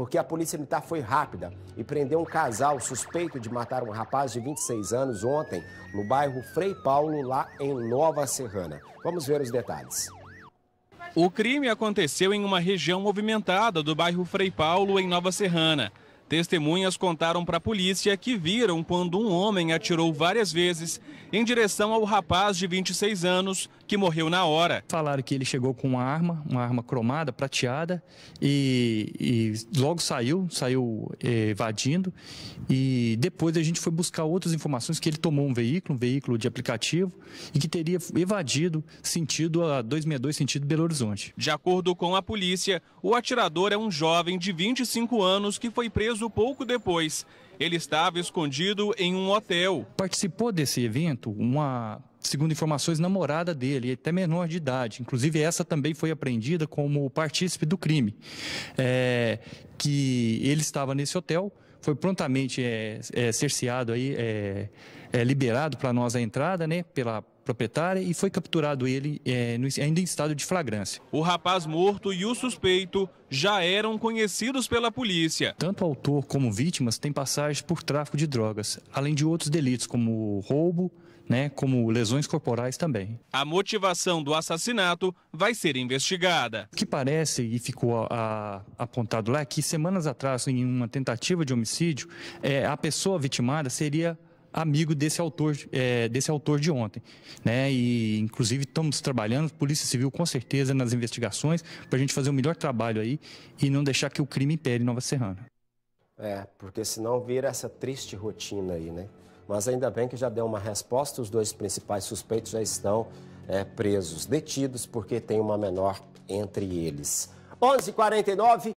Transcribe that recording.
porque a polícia militar foi rápida e prendeu um casal suspeito de matar um rapaz de 26 anos ontem no bairro Frei Paulo, lá em Nova Serrana. Vamos ver os detalhes. O crime aconteceu em uma região movimentada do bairro Frei Paulo, em Nova Serrana. Testemunhas contaram para a polícia que viram quando um homem atirou várias vezes em direção ao rapaz de 26 anos que morreu na hora. Falaram que ele chegou com uma arma, uma arma cromada, prateada, e, e logo saiu, saiu eh, evadindo. E depois a gente foi buscar outras informações que ele tomou um veículo, um veículo de aplicativo, e que teria evadido sentido a 262, sentido Belo Horizonte. De acordo com a polícia, o atirador é um jovem de 25 anos que foi preso pouco depois. Ele estava escondido em um hotel. Participou desse evento uma segundo informações, namorada dele, até menor de idade. Inclusive, essa também foi apreendida como partícipe do crime. É, que ele estava nesse hotel, foi prontamente é, é, cerceado aí, é, é liberado para nós a entrada, né, pela proprietária e foi capturado ele é, no, ainda em estado de flagrância. O rapaz morto e o suspeito já eram conhecidos pela polícia. Tanto o autor como vítimas têm passagens por tráfico de drogas, além de outros delitos como roubo, né, como lesões corporais também. A motivação do assassinato vai ser investigada. O que parece e ficou a, a, apontado lá é que semanas atrás, em uma tentativa de homicídio, é, a pessoa vitimada seria amigo desse autor, é, desse autor de ontem, né? E inclusive estamos trabalhando, Polícia Civil com certeza nas investigações para a gente fazer o melhor trabalho aí e não deixar que o crime impere Nova Serrana. É, porque senão vira essa triste rotina aí, né? Mas ainda bem que já deu uma resposta, os dois principais suspeitos já estão é, presos, detidos, porque tem uma menor entre eles. 11:49